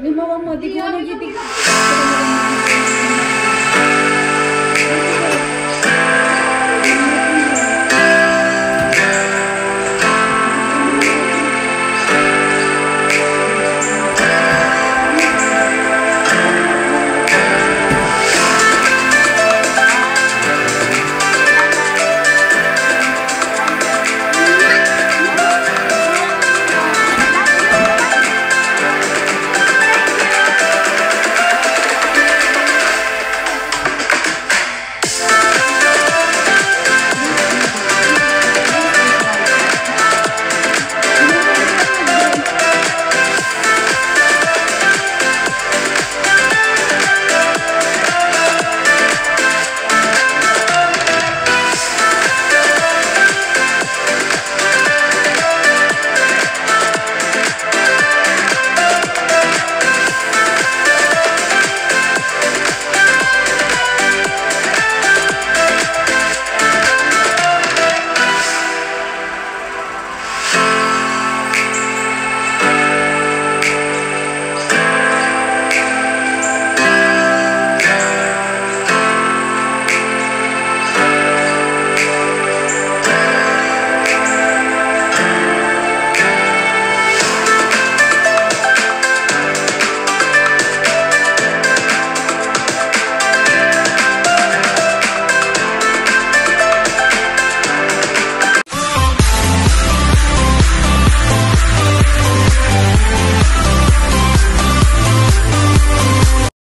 Lumawa mo, di ko nag-ibig.